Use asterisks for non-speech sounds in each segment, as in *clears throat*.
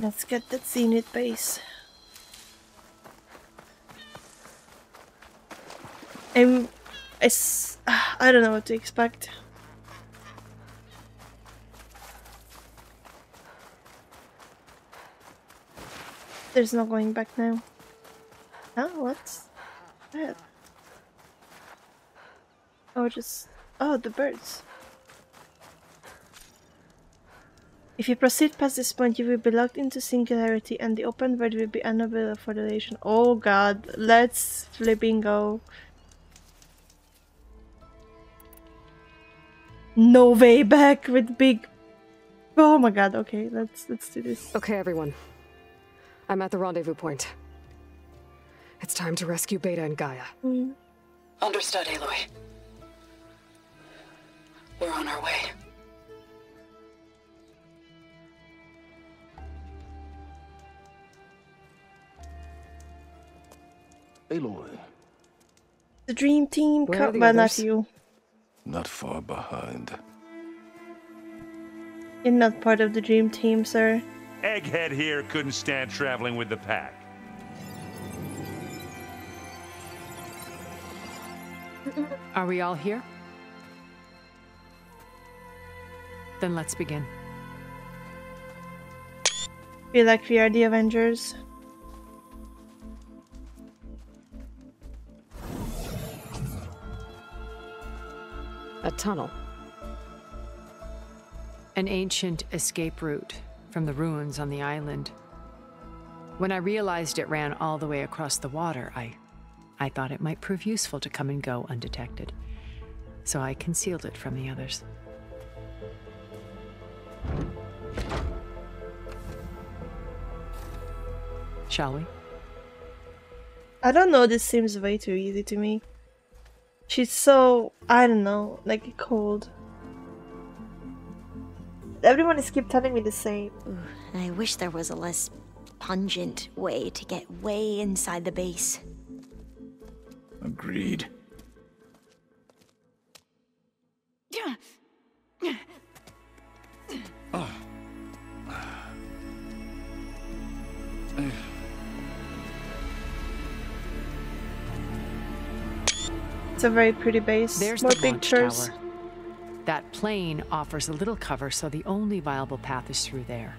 Let's get that Zenith base. I'm... It's, I don't know what to expect. There's no going back now. Oh, what's that? Oh, just... Oh, the birds. If you proceed past this point, you will be locked into singularity and the open world will be unavailable for the duration. Oh god, let's flipping go. No way back with big... Oh my god, okay, let's let's do this. Okay, everyone. I'm at the rendezvous point. It's time to rescue Beta and Gaia. Mm. Understood, Aloy. We're on our way. Aloy. The dream team, Where are the but not you. Not far behind. You're not part of the dream team, sir. Egghead here couldn't stand traveling with the pack. Are we all here? Then let's begin. Feel like we are the Avengers. A tunnel. An ancient escape route from the ruins on the island. When I realized it ran all the way across the water, I, I thought it might prove useful to come and go undetected. So I concealed it from the others. Shall we? I don't know, this seems way too easy to me. She's so, I don't know, like cold. Everyone is keep telling me the same. I wish there was a less pungent way to get way inside the base. Agreed. It's a very pretty base. There's More the launch pictures. tower. That plane offers a little cover, so the only viable path is through there.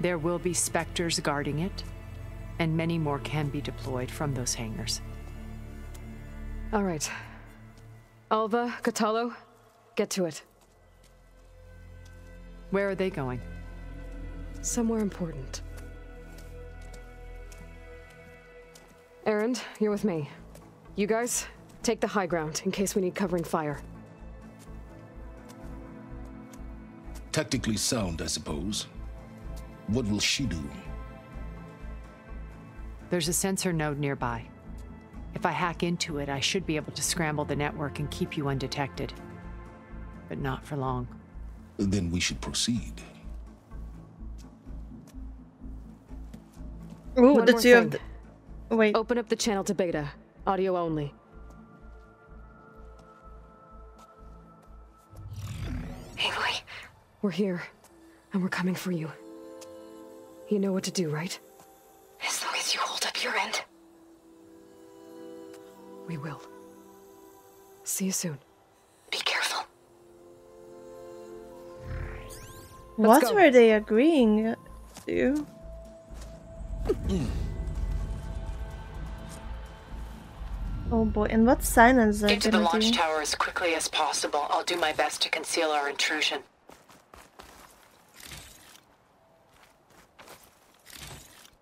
There will be specters guarding it, and many more can be deployed from those hangars. All right. Alva, Kotallo, get to it. Where are they going? Somewhere important. Erend, you're with me. You guys, take the high ground in case we need covering fire. Tactically sound, I suppose. What will she do? There's a sensor node nearby. If I hack into it, I should be able to scramble the network and keep you undetected. But not for long. Then we should proceed. Ooh, One the more two of the. Wait. Open up the channel to beta. Audio only. Aloy, We're here, and we're coming for you. You know what to do, right? as long as you hold up your end. We will. See you soon. Be careful. what go. were they agreeing to? *clears throat* oh boy, and what silence are Get to the launch do? tower as quickly as possible. I'll do my best to conceal our intrusion.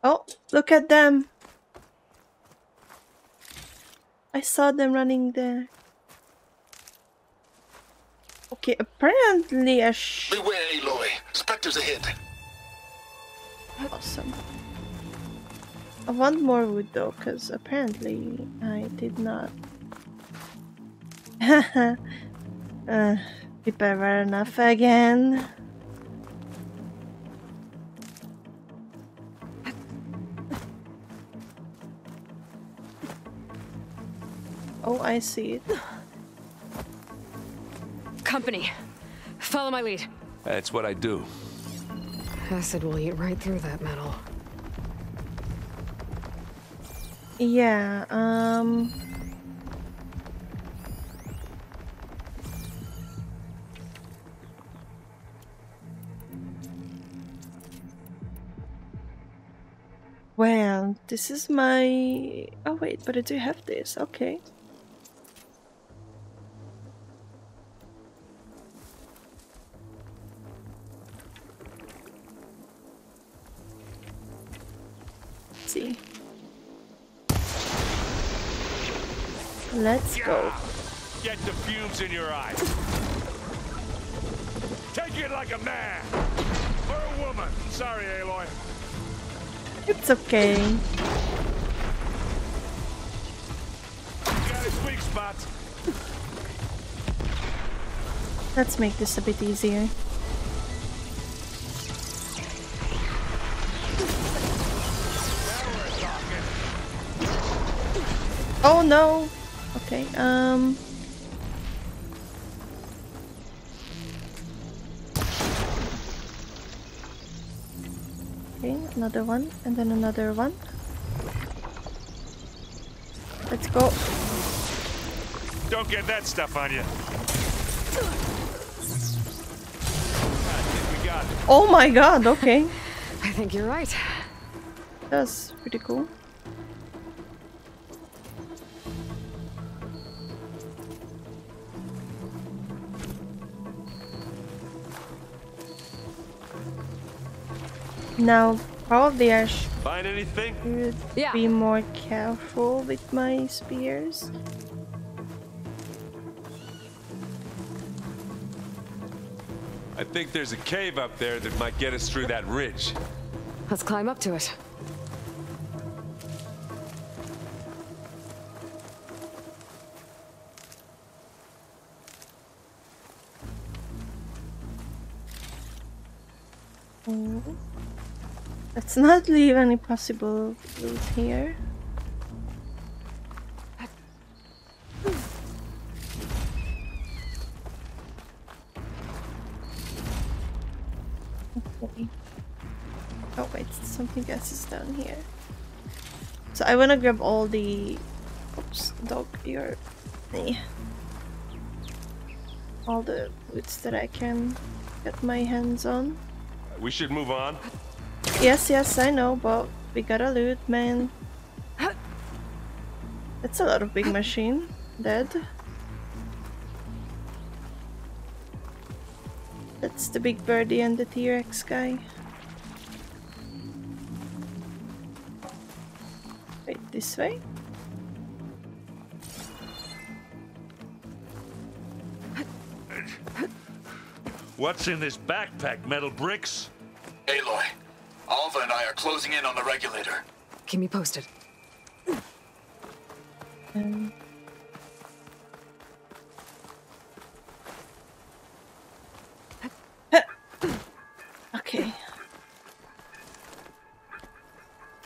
Oh, look at them! I saw them running there. Okay, apparently a sh- Beware, Aloy. Spectres ahead. Awesome. I want more wood though, because apparently I did not. *laughs* uh, people were enough again. Oh, I see it. Company, follow my lead. That's what I do. Acid will eat right through that metal. Yeah, um... Well, this is my... Oh wait, but I do have this, okay. Let's see. Let's go. Get the fumes in your eyes. Take it like a man. Or a woman. Sorry, Aloy. It's okay. Got his weak spots. Let's make this a bit easier. Now we're talking. Oh no! Okay, um... Okay, another one, and then another one. Let's go. Don't get that stuff on you. We got it. Oh my god, okay. *laughs* I think you're right. That's pretty cool. Now, probably I Find anything? should Yeah. be more careful with my spears. I think there's a cave up there that might get us through that ridge. Let's climb up to it. Mm. Let's not leave any possible loot here. Okay. Oh wait, something else is down here. So I wanna grab all the oops, dog eh. all the boots that I can get my hands on. We should move on. Yes, yes, I know, but we gotta loot, man. That's a lot of big machine. Dead. That's the big birdie and the T-Rex guy. Wait, this way? What's in this backpack? Metal bricks? Aloy, Alva and I are closing in on the regulator. Keep me posted. Um, okay.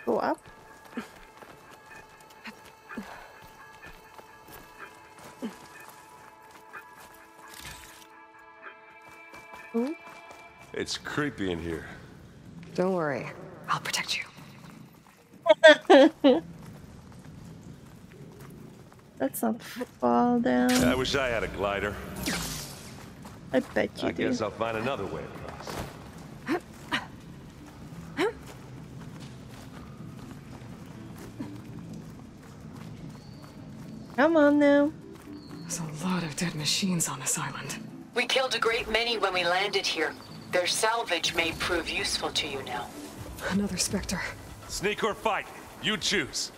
Go up. It's creepy in here. Don't worry. I'll protect you. *laughs* Let's not fall down. I wish I had a glider. I bet you I do. guess I'll find another way across. Come on now. There's a lot of dead machines on this island. We killed a great many when we landed here. Their salvage may prove useful to you now. Another Spectre. Sneak or fight? You choose.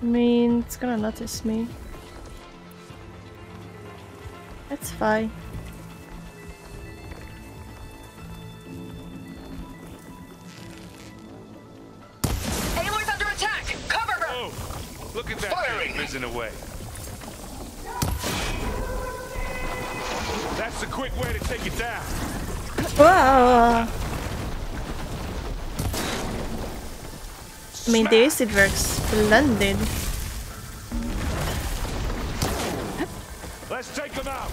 I mean, it's gonna notice me. That's fine. Aloy's under attack! Cover her! Oh, look at that Firing. thing away. Quick way to take it down. Wow. I mean, the acid works splendid. Let's take them out.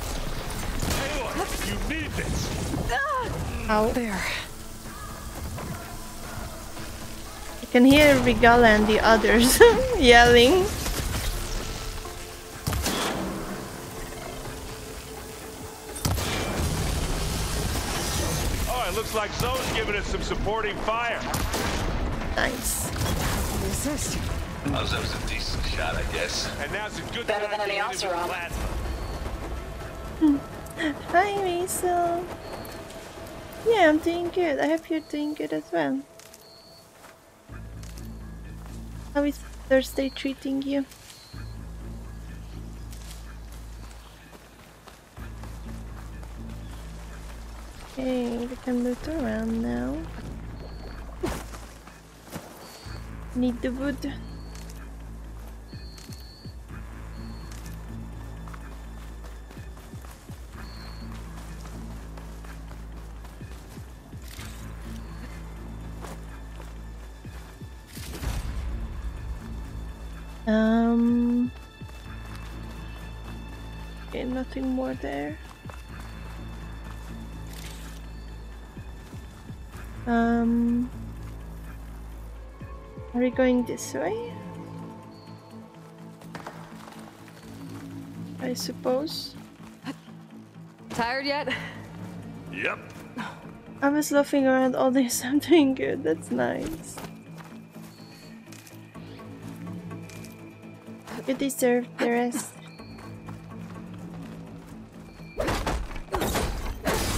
You need this. Out There. I can hear Regalla and the others *laughs* yelling. Supporting fire. Nice. Resist. Oh, that was a decent shot, I guess. And now's a good Better than any hit else it with around. plasma. Hi, Maisel. Yeah, I'm doing good. I hope you're doing good as well. How is Thursday treating you? Okay, we can move around now. Need the wood. Um. Okay, nothing more there. Um. Are we going this way? I suppose. Tired yet? Yep. I was laughing around all this. *laughs* I'm doing good. That's nice. You deserve the rest.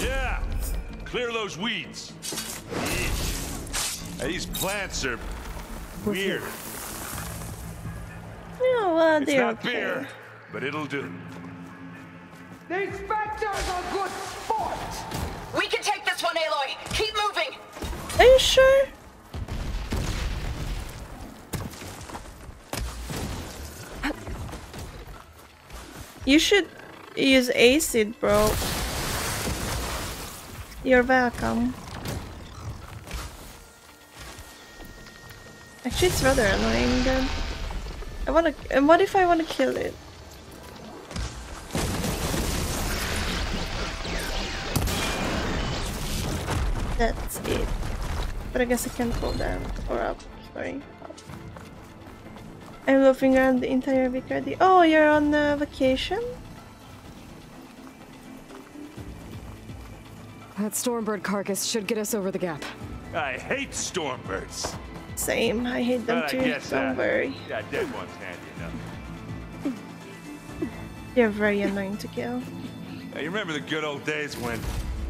Yeah. Clear those weeds. Yeesh. Hey, These plants are weird. Yeah, well, uh, It's they're not okay. beer, but it'll do. The inspector's a good sport! We can take this one, Aloy. Keep moving. Are you sure? You should use acid, bro. You're welcome. Actually, it's rather annoying then. I wanna. And what if I wanna kill it? That's it. But I guess I can pull down or up. Sorry. I'm loafing around the entire week already. Oh, you're on uh, vacation? That Stormbird carcass should get us over the gap. I hate stormbirds. Same. I hate them But too. I guess Don't uh, worry. Yeah, dead one's handy enough. You're very annoying to kill. Hey, you remember the good old days when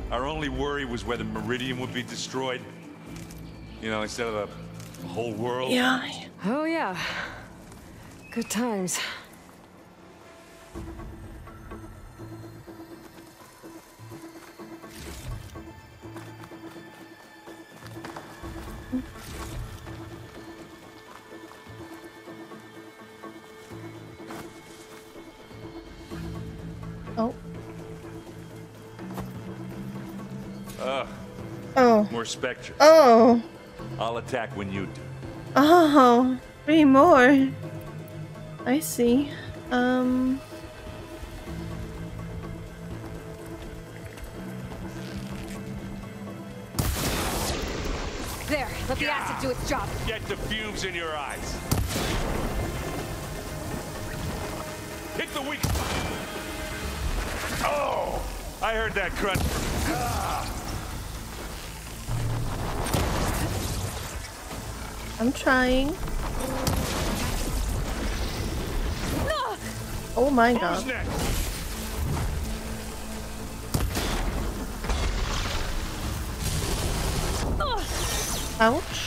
our only worry was whether Meridian would be destroyed? You know, instead of the, the whole world? Yeah. Oh, yeah. Good times. Specters. Oh. I'll attack when you do. Oh, three more. I see. Um. There, let the acid do its job. Get the fumes in your eyes. Hit the weak spot. Oh! I heard that crunch. I'm trying. Oh my who's god. next? Ouch.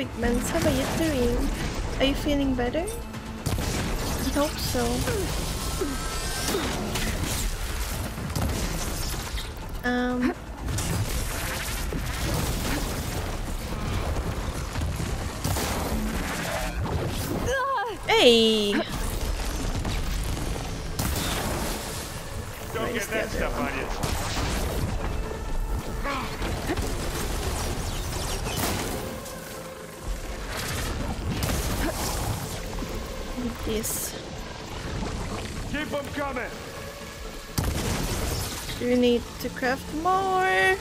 How are you doing? Are you feeling better? I hope so. Um. Hey! Don't get was the other one. This. Keep them coming. You need to craft more?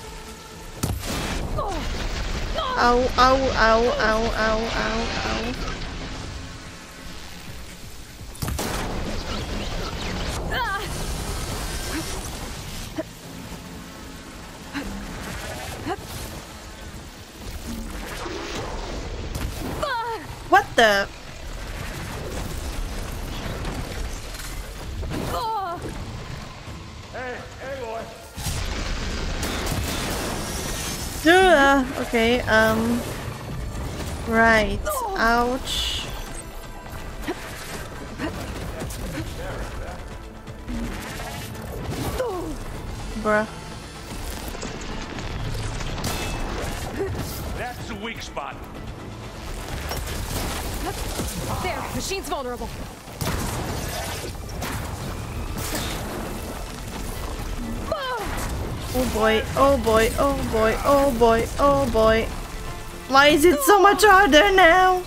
Ow, ow, ow, ow, ow, ow, ow. What the? Okay, um. Right. Ouch. Bruh. Boy, oh boy, oh boy, oh boy, oh boy. Why is it so much harder now?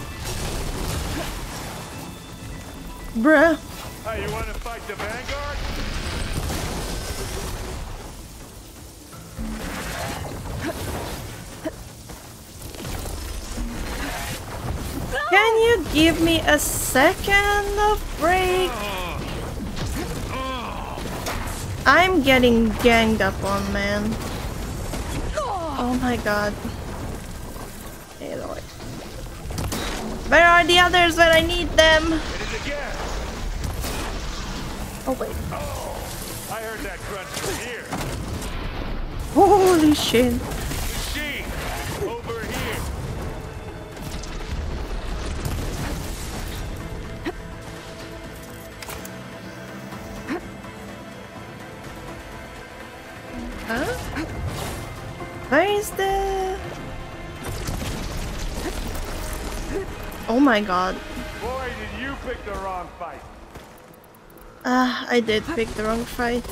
Bruh. Hey, you want to fight the Vanguard? Can you give me a second of break? I'm getting ganged up on, man. Oh my god. Hey, Lord. Where are the others when I need them? It is again. Oh, wait. Oh, I heard that crunch from here. Holy shit. My god. Boy, did you pick the wrong fight. Ah, I did pick the wrong fight.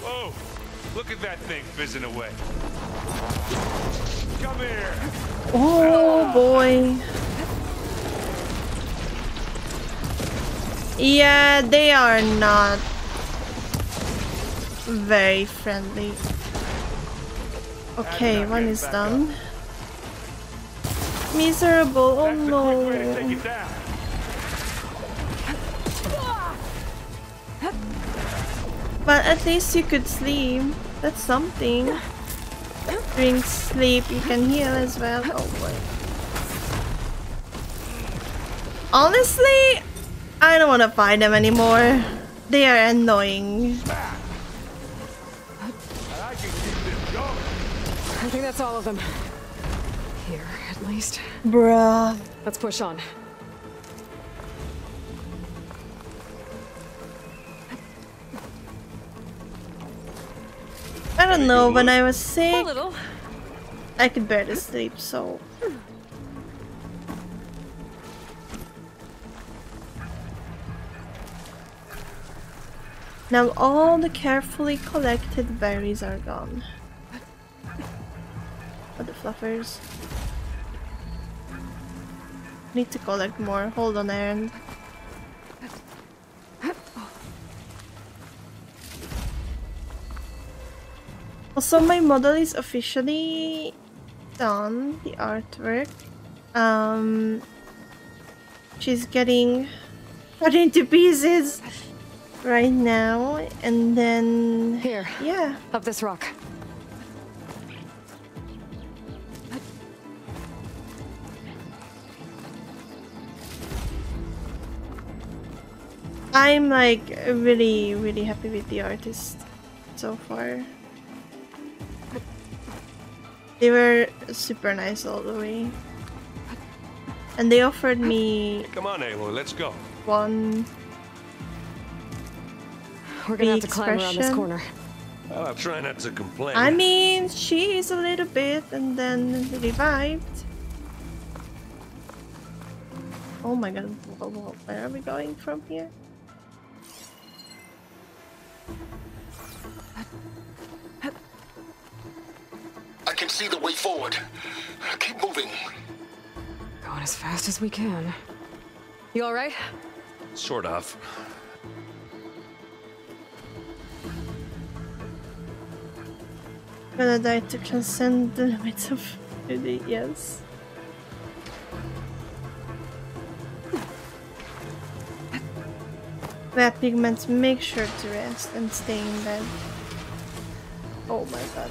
Whoa, look at that thing fizzing away. Come here. Oh boy. Yeah, they are not very friendly. Okay, one is done. Miserable, oh That's the quick way to take no. But at least you could sleep. That's something. During sleep, you can heal as well. Oh boy. Honestly, I don't want to fight them anymore. They are annoying. I can keep this going. I think that's all of them. Here, at least. Bruh. Let's push on. I don't know, when I was A sick. I could barely sleep, so... Now all the carefully collected berries are gone. Fluffers. Need to collect more. Hold on, Aaron. Also, my model is officially done, the artwork. Um, she's getting cut into pieces right now, and then Here. yeah, Up this rock. I'm like really, really happy with the artist so far. They were super nice all the way. And they offered me Come on, Aloy, let's go. one We're gonna have Free to climb around this corner. Well, I'll try not to complain. I mean, she is a little bit and then revived. Oh my god, where are we going from here? I can see the way forward. Keep moving. Going as fast as we can. You alright? Sort of. Gonna die to transcend the limits of 2D, yes. Red pigments, make sure to rest and stay in bed. Oh my god.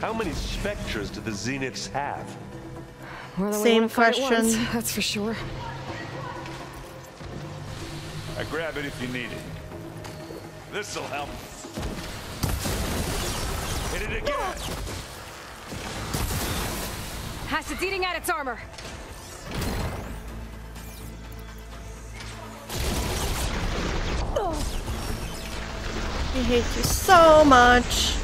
How many specters do the Zeniths have? More than we Same wanna fight at question. once, *laughs* that's for sure. I grab it if you need it. This'll help. Hit it again. Acid's eating at its armor. I hate you so much.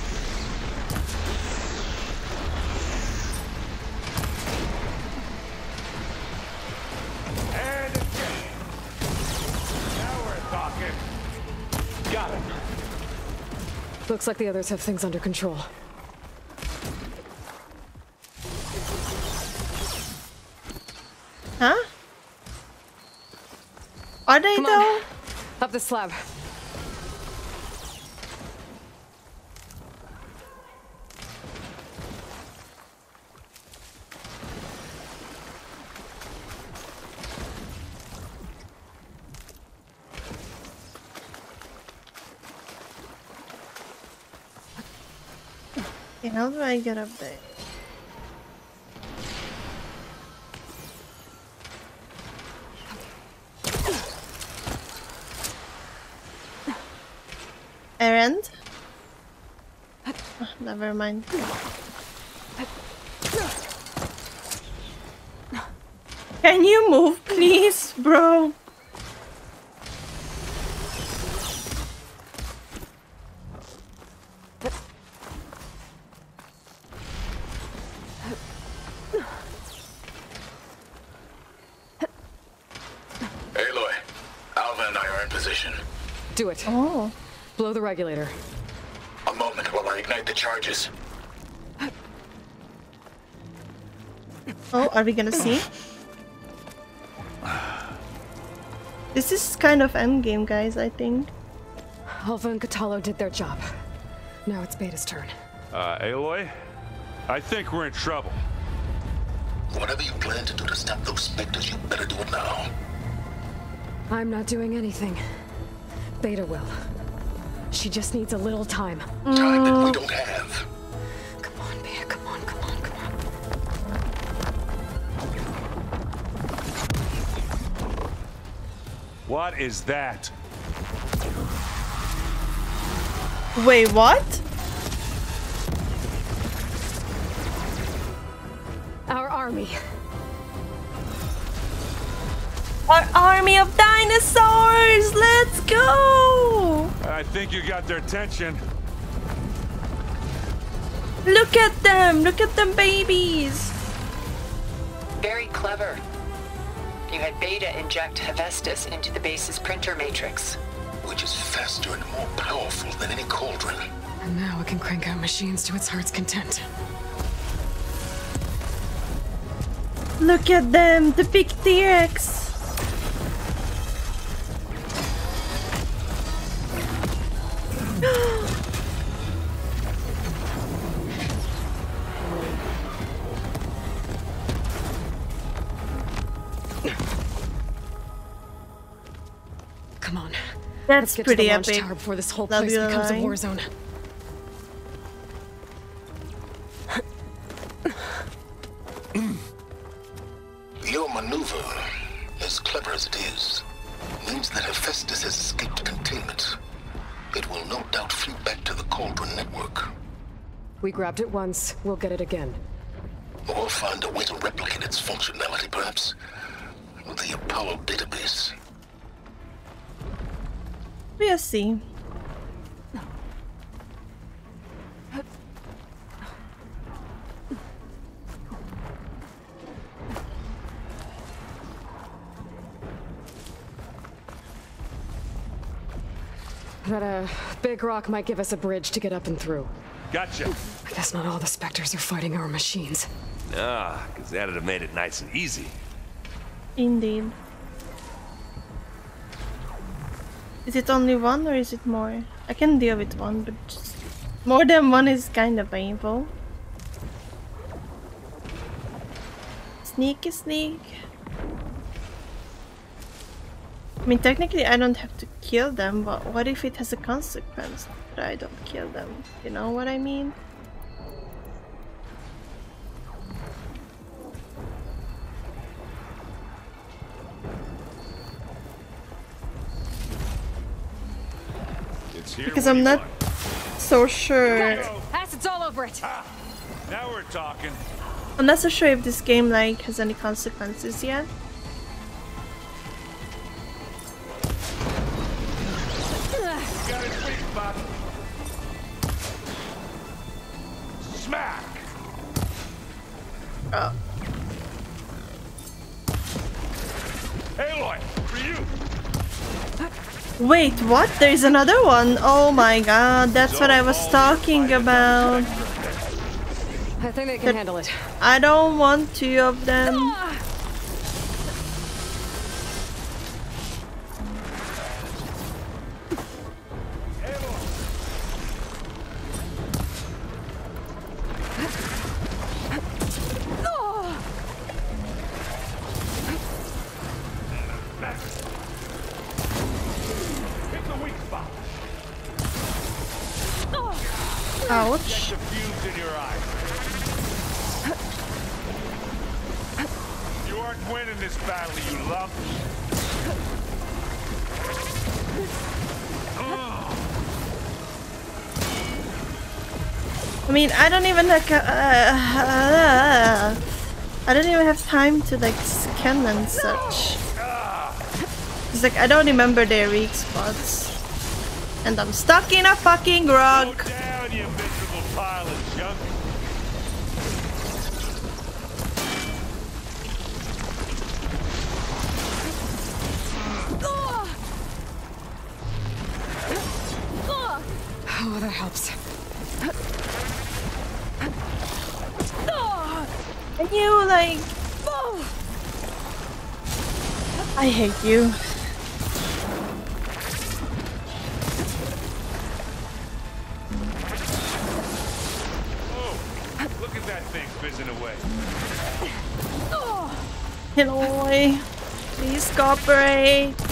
And again. Now we're talking. Got it. Looks like the others have things under control. Huh? Are they Come though? on. Up the slab. How do I get up there? Erend? Ah, never mind. Can you move, please, bro? Aloy, Alva and I are in position. Do. Oh. Blow the regulator. A moment while I ignite the charges. Oh, are we gonna see? This is kind of endgame, guys, I think. Alva and Kotallo did their job. Now it's Beta's turn. Uh, Aloy? I think we're in trouble. Whatever you plan to do to stop those specters, you better do it now. I'm not doing anything. Beta will. She just needs a little time. Time that we don't have. Come on, Beta, come on, come on, come on. What is that? Wait, what? Our army. Our army of dinosaurs! Let's go! I think you got their attention. Look at them! Look at them babies! Very clever. You had Beta inject Hephaestus into the base's printer matrix. Which is faster and more powerful than any cauldron. And now it can crank out machines to its heart's content. Look at them! The big T-Rex! That's Let's get pretty to the launch epic. tower before this whole Love place you, becomes a war zone. Your maneuver, as clever as it is, means that Hephaestus has escaped containment. It will no doubt flee back to the Cauldron network, We grabbed it once, we'll get it again. or find a way to replicate its functionality, perhaps, with the Apollo database bem assim. That uh, big rock might give us a bridge to get up and through. Gotcha. I guess not all the specters are fighting our machines. Ah, because that'd have made it nice and easy. Indeed. Is it only one or is it more? I can deal with one, but more than one is kind of painful. Sneaky sneak. I mean, technically I don't have to kill them, but what if it has a consequence that I don't kill them? You know what I mean? Because I'm not want? so sure. Acid's all over it. Now we're talking. I'm not so sure if this game like has any consequences yet. What? There's another one? Oh my god, that's what I was talking about. I think they can handle it. I don't want two of them. Mean, I don't even like. Uh, uh, I don't even have time to like scan and such. It's like I don't remember their weak spots, and I'm stuck in a fucking rock. Down, you miserable pile of junk. Oh, that helps. And you like. Oh. I hate you. Oh, look at that thing fizzing away. Oh. Aloy, please cooperate. *laughs*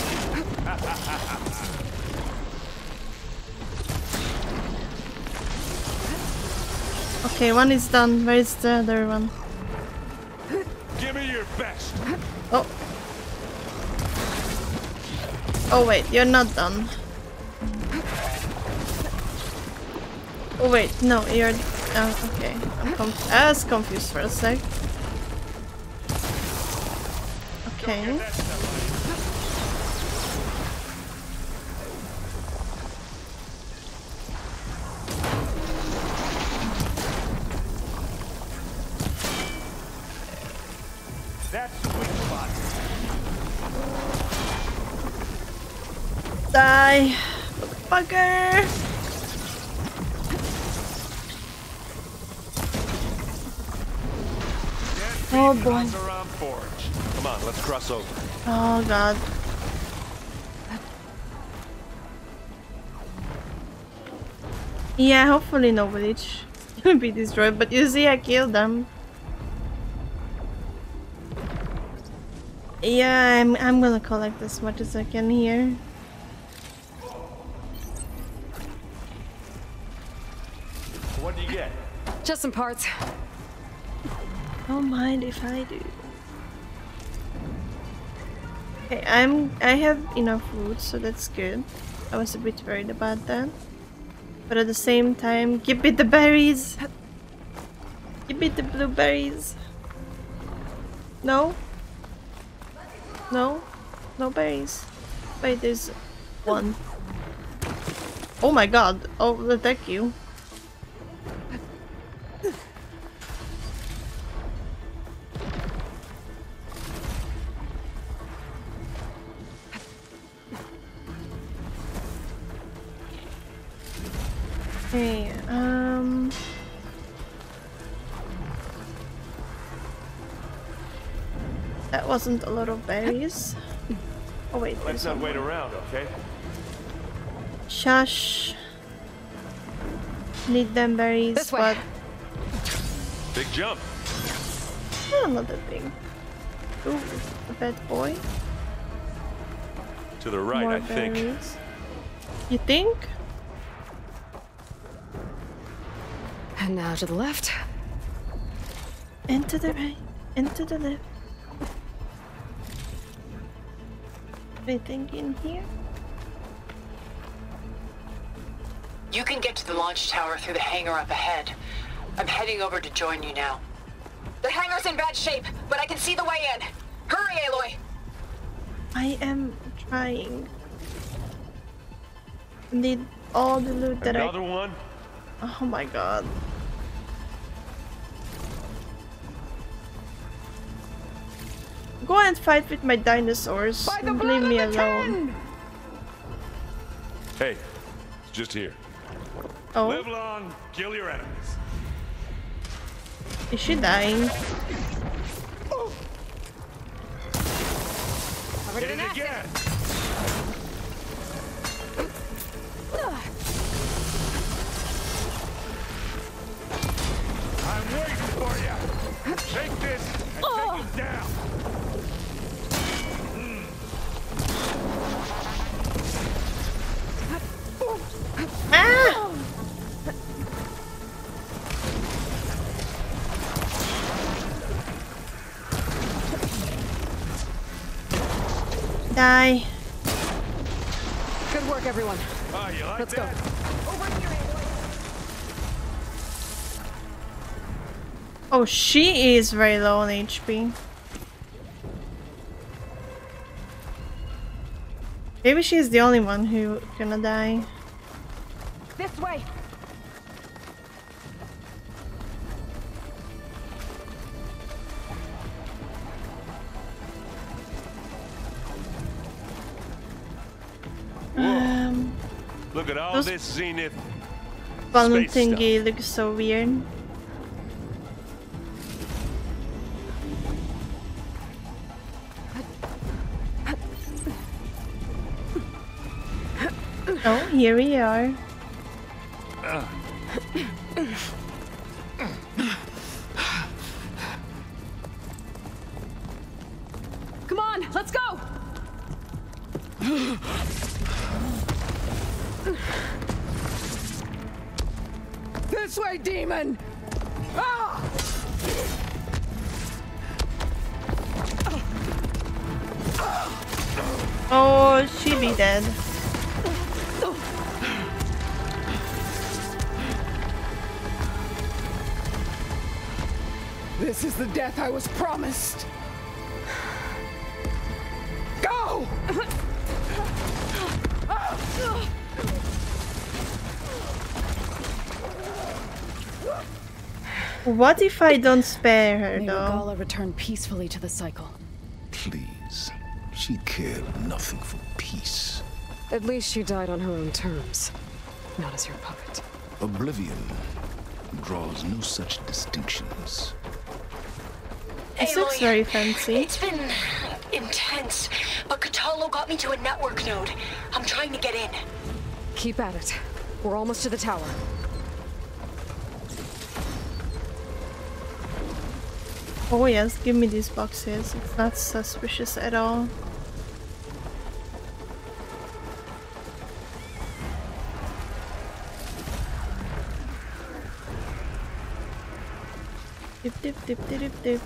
Okay, one is done. Where is the other one? Give me your best. Oh. Oh wait, you're not done. Oh wait, no, you're. Oh, okay. I'm conf I was confused for a sec. Okay. God. Yeah, hopefully no village *laughs* will be destroyed, but you see I killed them. Yeah, I'm, I'm gonna collect as much as I can here. What do you get? Just some parts. Don't mind if I do. Okay, I'm I have enough food, so that's good. I was a bit worried about that. But at the same time, give me the berries! Give me the blueberries! No? No? No berries. Wait, there's one. Oh my god. Oh, thank you. Wasn't a lot of berries. Oh wait, Let's not wait around, okay? Shush. Need them berries, This way. but Big jump. oh, not that big. Ooh, a bad boy. To the right, More I think. You think? And now to the left. Into the right, into the left. Anything in here? You can get to the launch tower through the hangar up ahead. I'm heading over to join you now. The hangar's in bad shape, but I can see the way in. Hurry, Aloy! I am trying. Need all the loot that Another I. one? Oh my god. Go and fight with my dinosaurs. and leave me alone. Hey, it's just here. Oh, Live long, kill your enemies. is she dying? Hit it again. I'm waiting for you. Take this and take him down. Die. Good work, everyone. Oh, you like Let's go. that? Oh, she is very low on HP. Maybe she's the only one who gonna die. This way! This zenith. stuff. looks so weird. Oh, here we are. Come This way, demon! Ah! Oh, she be dead. This is the death I was promised. Go! *laughs* What if I don't spare her May though? Regalla return peacefully to the cycle. Please. She cared nothing for peace. At least she died on her own terms, not as your puppet. Oblivion draws no such distinctions. This looks very fancy. It's been intense, but Kotallo got me to a network node. I'm trying to get in. Keep at it. We're almost to the tower. Oh yes, give me these boxes. It's not suspicious at all. Dip dip dip dip dip dip.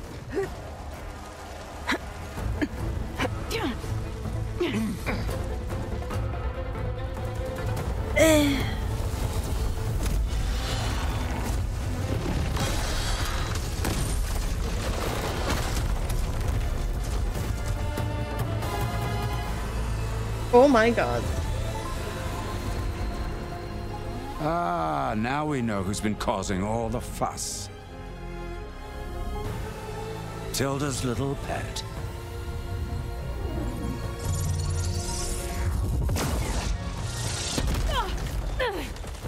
My god. Ah, now we know who's been causing all the fuss. Tilda's little pet.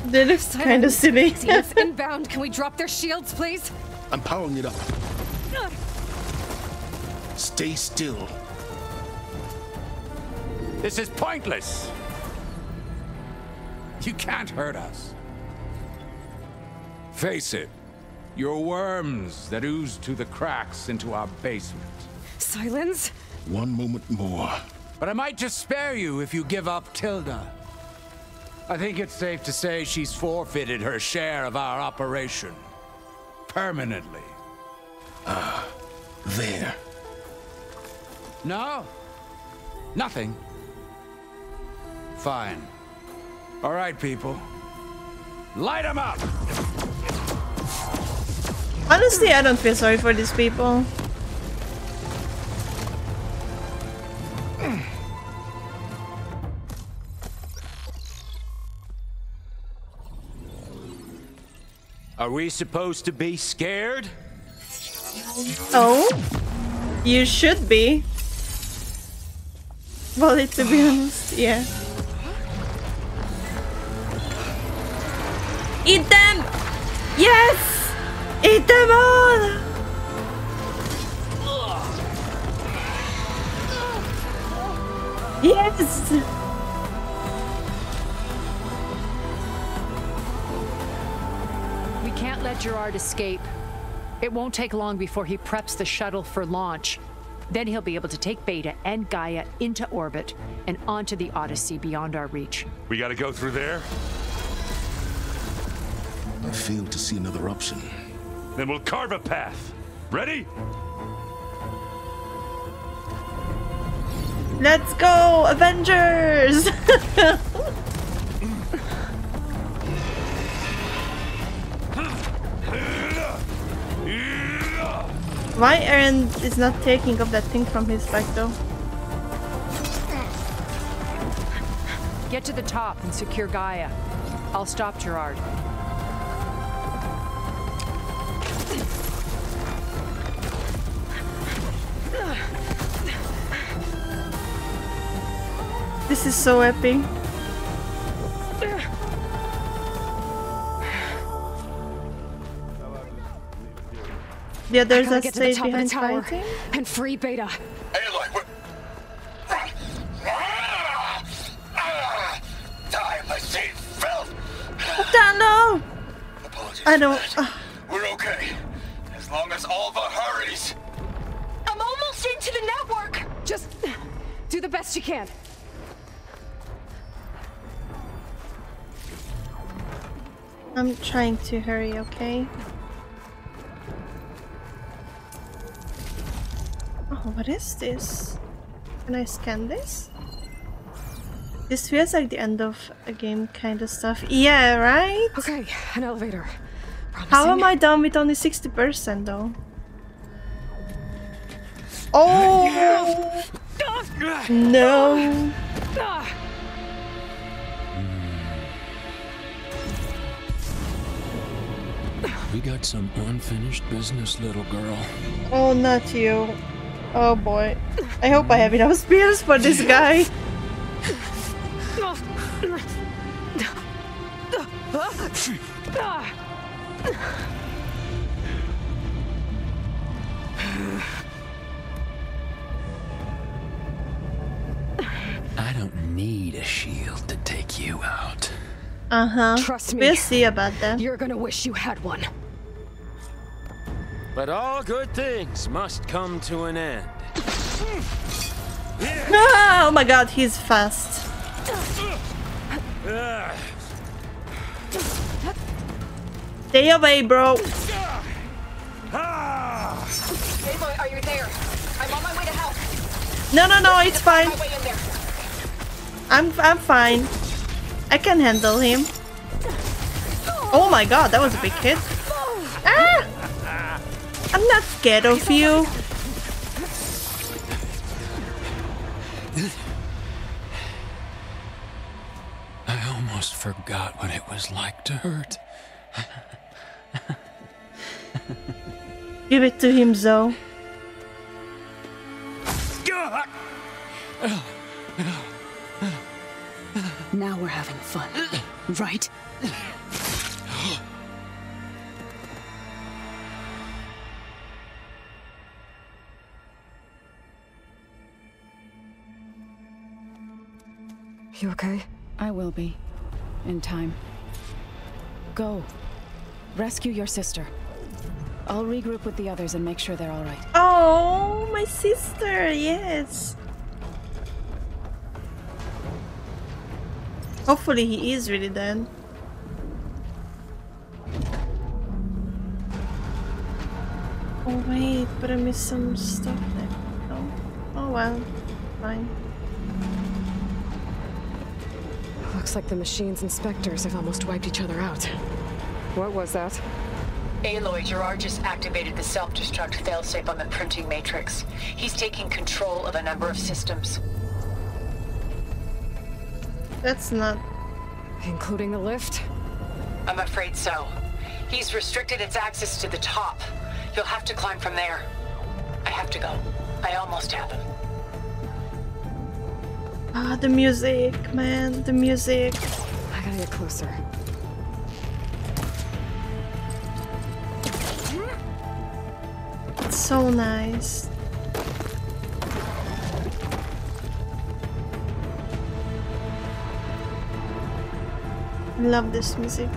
That looks kind of silly. Zenith's *laughs* inbound. Can we drop their shields, please? I'm powering it up. Stay still. This is pointless. You can't hurt us. Face it, you're worms that ooze to the cracks into our basement. Sylens? One moment more. But I might just spare you if you give up Tilda. I think it's safe to say she's forfeited her share of our operation. Permanently. Ah, there. No. Nothing. Fine. All right, people. Light them up! Honestly, I don't feel sorry for these people. Are we supposed to be scared? Oh? You should be. Well, to be honest, yeah. Eat them! Yes! Eat them all! Yes! We can't let Gerard escape. It won't take long before he preps the shuttle for launch. Then he'll be able to take Beta and Gaia into orbit and onto the Odyssey beyond our reach. We gotta go through there? I fail to see another option. Then we'll carve a path. Ready? Let's go, Avengers! *laughs* Why Aaron is not taking off that thing from his back though? Get to the top and secure Gaia. I'll stop Gerard. This is so epic. The others gotta are get to the stayed top of the behind tower fighting. and free Beta. Aloy, we're... Die, my saint filth! Dano! I don't. Uh, trying to hurry, okay? Oh, what is this? Can I scan this? This feels like the end of a game kind of stuff. Yeah, right? Okay, an elevator. How am I done with only 60% though? Oh! Ah. No! Ah. We got some unfinished business, little girl. Oh, not you. Oh boy. I hope I have enough spears for this guy. I don't need a shield to take you out. Uh huh. Trust me. We'll see about that. You're gonna wish you had one. But all good things must come to an end. Oh my god, he's fast. Stay away, bro. Aloy, are you there? I'm on my way to help. No, no, no, it's fine. My way in there. I'm, I'm fine. I can handle him. Oh my god, that was a big hit. Ah! I'm not scared of you. I almost forgot what it was like to hurt. Give it to him, Zoe. Now we're having fun, right? You okay? I will be. In time. Go. Rescue your sister. I'll regroup with the others and make sure they're alright. Oh, my sister, yes. Hopefully he is really dead. Oh wait, but I missed some stuff there. Oh, oh well, fine. Looks like the machine's inspectors have almost wiped each other out. What was that? Aloy, Gerard just activated the self-destruct failsafe on the printing matrix. He's taking control of a number of systems. That's not... Including the lift? I'm afraid so. He's restricted its access to the top. You'll have to climb from there. I have to go. I almost have him. Ah, the music, man, the music. I gotta get closer. It's so nice. I love this music.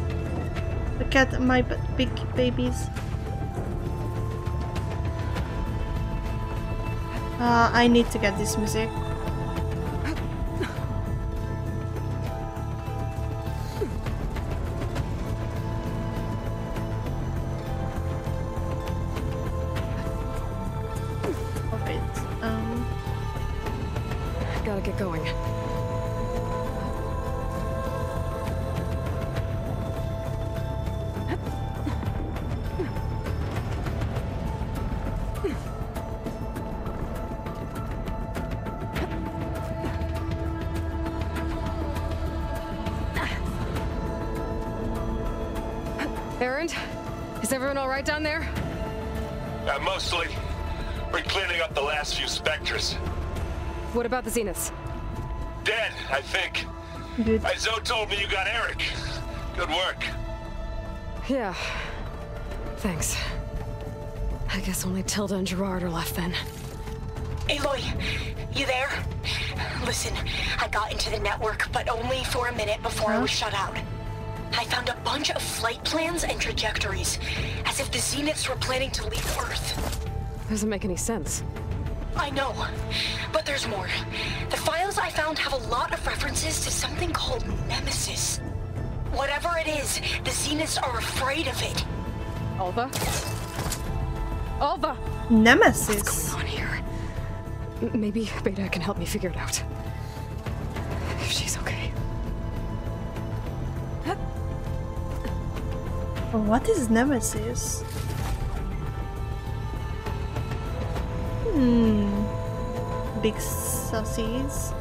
Look at my big babies. Uh, I need to get this music. Erend, is everyone all right down there? Uh, mostly. We're cleaning up the last few specters. What about the Zeniths? Dead, I think. Good. Uh, Zoe told me you got Erik. Good work. Yeah. Thanks. I guess only Tilda and Gerard are left then. Aloy, you there? Listen, I got into the network, but only for a minute before I was shut out. I found a bunch of flight plans and trajectories, as if the Zeniths were planning to leave Earth. Doesn't make any sense. I know, but there's more. The files I found have a lot of references to something called Nemesis. Whatever it is, the Zeniths are afraid of it. Alva? Alva! Nemesis. What's going on here? M- Maybe Beta can help me figure it out. What is Nemesis? Hmm. Big sussies.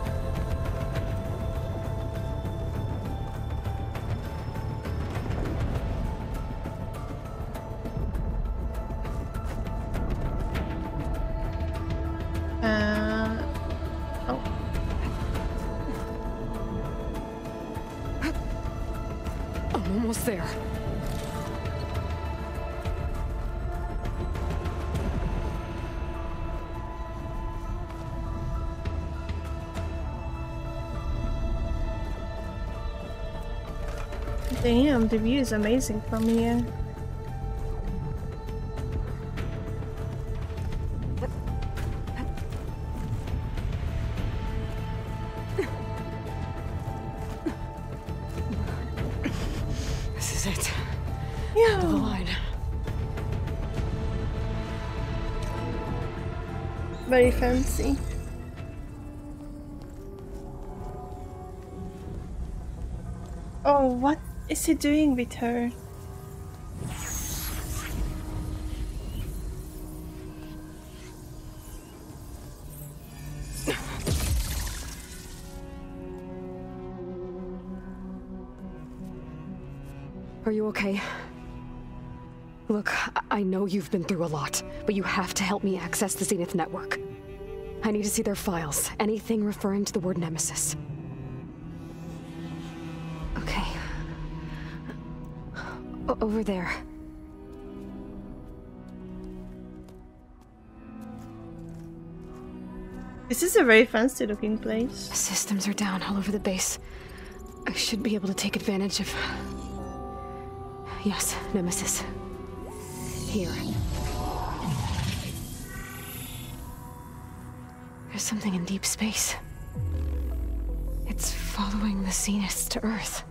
The view is amazing from here. This is it. Yeah. The line. Very fancy. Is he doing with her? Are you okay? Look, I- I know you've been through a lot, but you have to help me access the Zenith network. I need to see their files, anything referring to the word Nemesis. Over there. This is a very fancy looking place. Systems are down all over the base. I should be able to take advantage of. Yes, Nemesis. Here. There's something in deep space. It's following the Zeniths to Earth.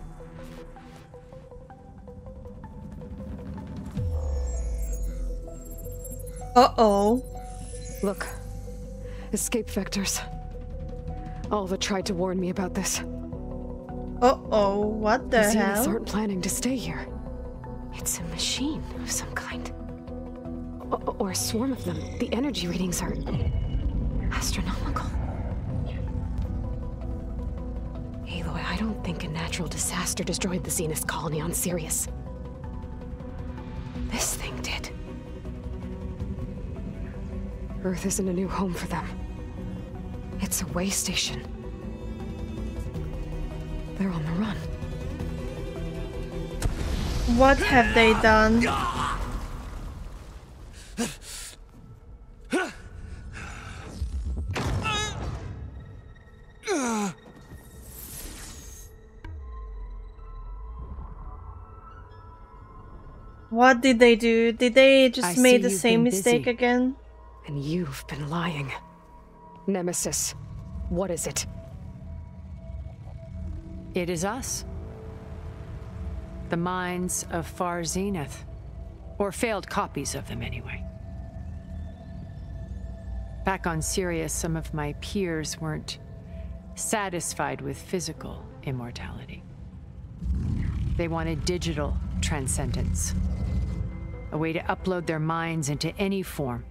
Uh-oh. Look. Escape vectors. Alva tried to warn me about this. Uh-oh, what the, the Zeniths hell? aren't planning to stay here. It's a machine of some kind. O or a swarm of them. The energy readings are... astronomical. Aloy, I don't think a natural disaster destroyed the Zenith colony on Sirius. Earth isn't a new home for them. It's a way station. They're on the run. What have they done? What did they do? Did they just I see made the same mistake busy. again? And you've been lying. Nemesis, what is it? It is us. The minds of Far Zenith. Or failed copies of them, anyway. Back on Sirius, some of my peers weren't satisfied with physical immortality. They wanted digital transcendence. A way to upload their minds into any form,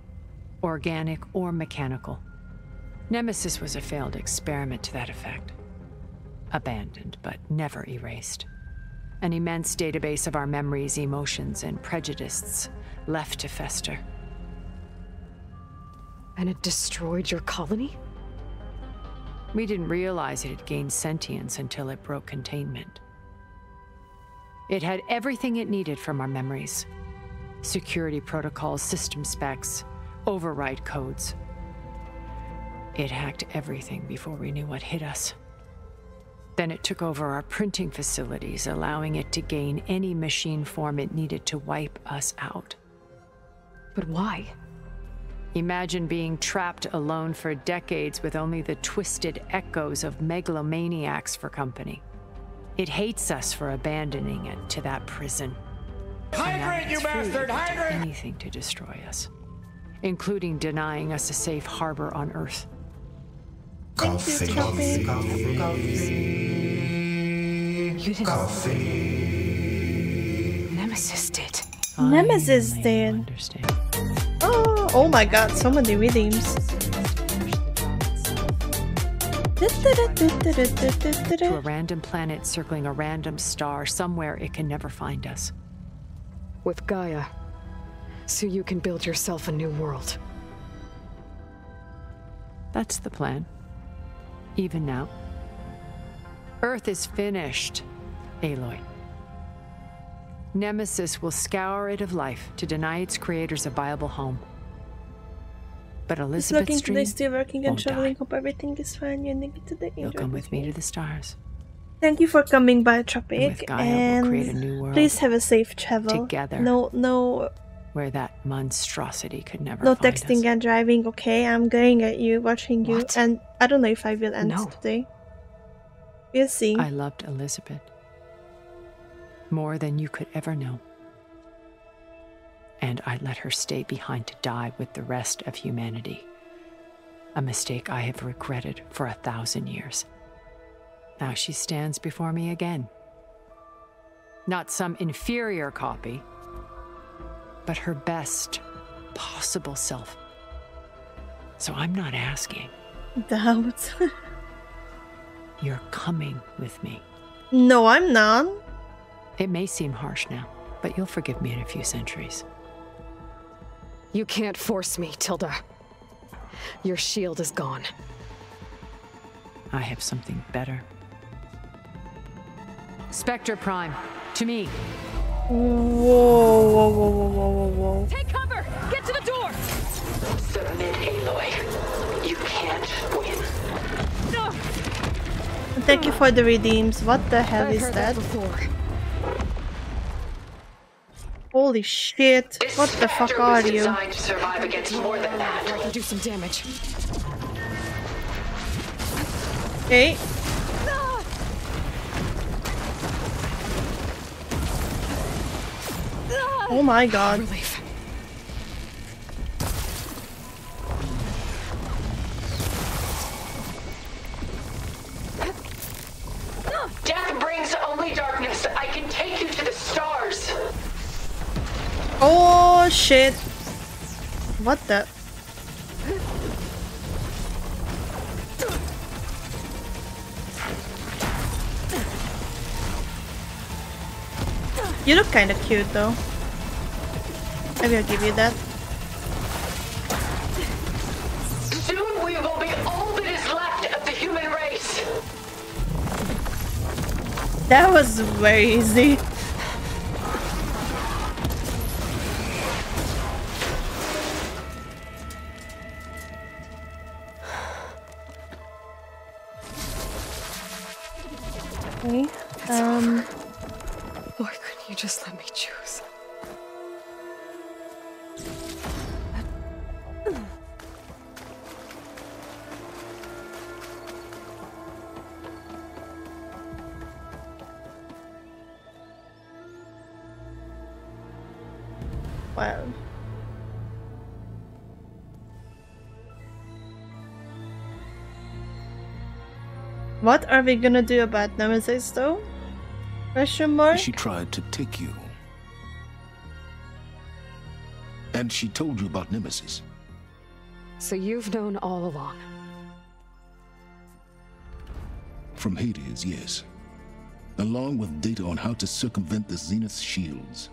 organic or mechanical. Nemesis was a failed experiment to that effect. Abandoned, but never erased. An immense database of our memories, emotions, and prejudices left to fester. And it destroyed your colony? We didn't realize it had gained sentience until it broke containment. It had everything it needed from our memories security protocols, system specs, override codes. It hacked everything before we knew what hit us. Then it took over our printing facilities, allowing it to gain any machine form it needed to wipe us out. But why? Imagine being trapped alone for decades with only the twisted echoes of megalomaniacs for company. It hates us for abandoning it to that prison. And Hydrate, you bastard! to Hydrate! Anything to destroy us, including denying us a safe harbor on Earth. Coffee, coffee, You didn't. Nemesis did. Nemesis did. Oh, oh my god, so many redeems. To a random planet circling a random star somewhere it can never find us. With Gaia. So you can build yourself a new world. That's the plan. Even now. Earth is finished, Aloy. Nemesis will scour it of life to deny its creators a viable home. But Just Elizabeth's looking dream today, still working and won't die. traveling. Hope everything is fine. You're need to the You'll come with me to the stars. Thank you for coming by, with Tropic. Gaia, we'll And create a new world please have a safe travel. together. No, no, Where that monstrosity could never no texting us. and driving. Okay, I'm going at you, watching you, and I don't know if I will end No. today. We'll see. I loved Elizabeth. More than you could ever know. And I let her stay behind to die with the rest of humanity. A mistake I have regretted for a thousand years. Now she stands before me again. Not some inferior copy, but her best possible self. So I'm not asking. Doubt. *laughs* You're coming with me. no, I'm not. It may seem harsh now, but you'll forgive me in a few centuries. You can't force me, Tilda. Your shield is gone. I have something better. Spectre Prime, to me. Whoa, whoa, whoa, whoa, whoa, whoa, whoa. Take cover! Get to the door! Submit, Aloy. You can't can't win. Thank you for the redeems. What the hell I've is heard that? Holy shit. What the fuck Spectre are you? designed to survive against more than that. I can do some damage. Okay. Oh my god. Relief. Death brings only darkness. I can take you to the stars. Oh shit. What the? You look kinda cute though. I will give you that. Soon we will be all that is left of the human race. That was very easy. Okay. Um. Why couldn't you just let me choose? What are we gonna do about Nemesis though? Question mark? She tried to take you. And she told you about Nemesis. So you've known all along. From Hades, yes. Along with data on how to circumvent the Zenith shields.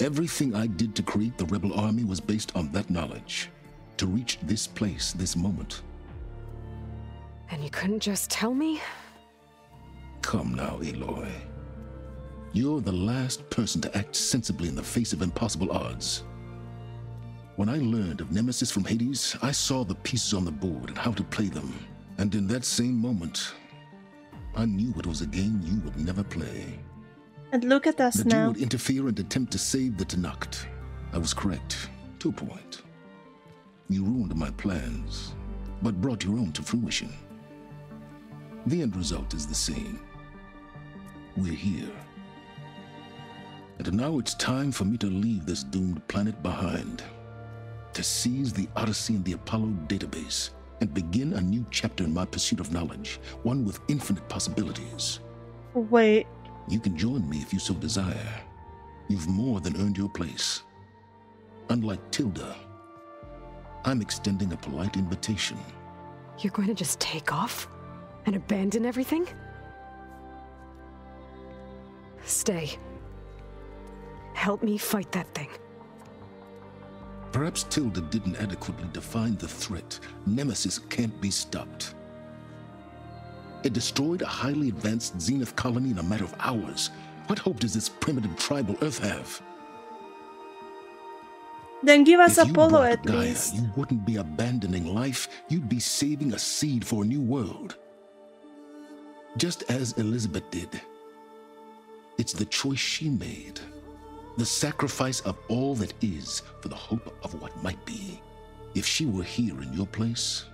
Everything I did to create the Rebel Army was based on that knowledge. To reach this place, this moment. And you couldn't just tell me? Come now, Aloy. You're the last person to act sensibly in the face of impossible odds. When I learned of Nemesis from Hades, I saw the pieces on the board and how to play them. And in that same moment, I knew it was a game you would never play. And look at us That you now. would interfere and attempt to save the Tenakth. I was correct, to a point. You ruined my plans, but brought your own to fruition. The end result is the same. We're here. And now it's time for me to leave this doomed planet behind. To seize the Odyssey and the Apollo database and begin a new chapter in my pursuit of knowledge, one with infinite possibilities. Wait. You can join me if you so desire. You've more than earned your place. Unlike Tilda, I'm extending a polite invitation. You're going to just take off? And abandon everything? Stay. Help me fight that thing. Perhaps Tilda didn't adequately define the threat. Nemesis can't be stopped. It destroyed a highly advanced Zenith colony in a matter of hours. What hope does this primitive tribal Earth have? Then give us If you Apollo brought at Gaia, least. You wouldn't be abandoning life, you'd be saving a seed for a new world. Just as Elizabeth did. It's the choice she made. The sacrifice of all that is for the hope of what might be. If she were here in your place,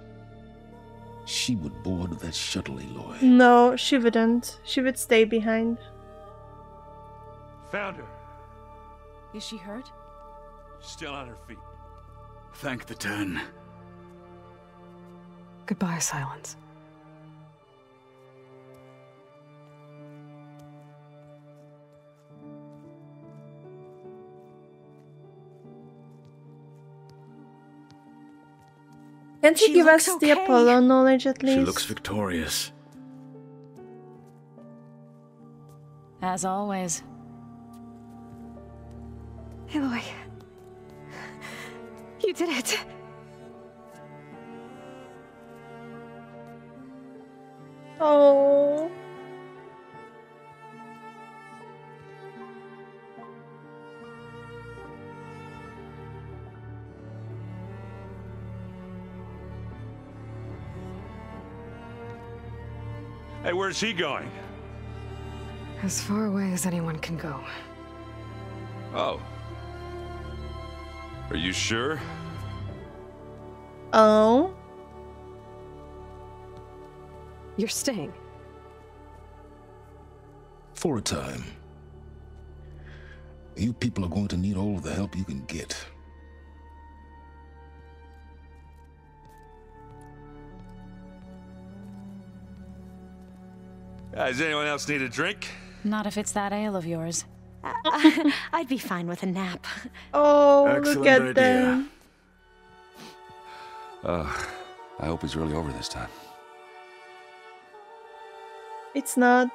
she would board that shuttle, Aloy. No, she wouldn't. She would stay behind. Found her. Is she hurt? Still on her feet. Thank the Ten. Goodbye, Sylens. Can't you She give looks us the. Apollo knowledge at least? She looks victorious. As always. Aloy. You did it. Oh. Hey, where's he going? As far away as anyone can go. Oh. Are you sure? Oh? You're staying. For a time. You people are going to need all of the help you can get. Uh, does anyone else need a drink? Not if it's that ale of yours. *laughs* I'd be fine with a nap. Oh, look at idea. them. Uh, I hope it's really over this time. It's not.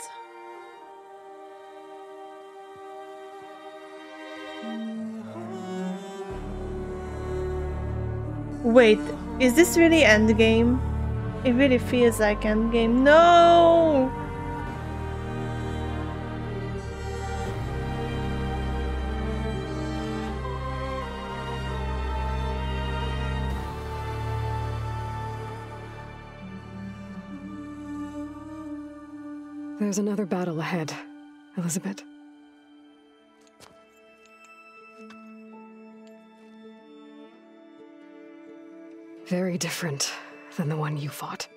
Wait, is this really endgame? It really feels like endgame. No! There's another battle ahead, Elizabeth. Very different than the one you fought.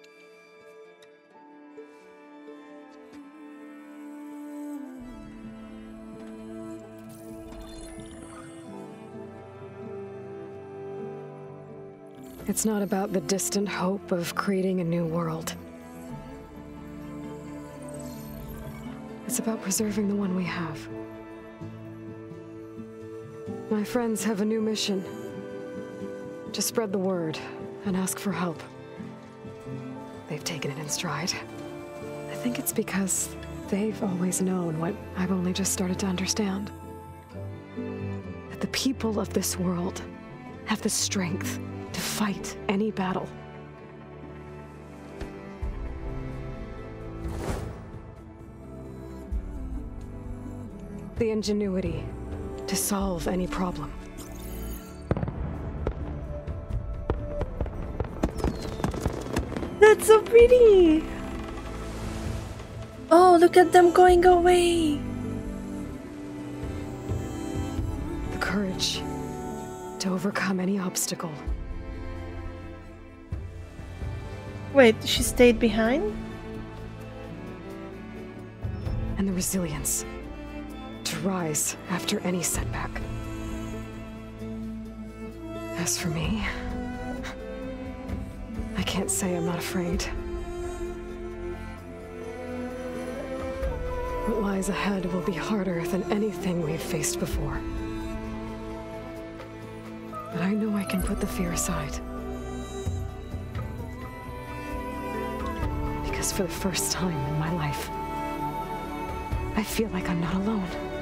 It's not about the distant hope of creating a new world. It's about preserving the one we have. My friends have a new mission. To spread the word and ask for help. They've taken it in stride. I think it's because they've always known what I've only just started to understand. That the people of this world have the strength to fight any battle. The ingenuity to solve any problem. That's so pretty! Oh, look at them going away! The courage to overcome any obstacle. Wait, she stayed behind? And the resilience rise after any setback. As for me, I can't say I'm not afraid. What lies ahead will be harder than anything we've faced before. But I know I can put the fear aside. Because for the first time in my life, I feel like I'm not alone.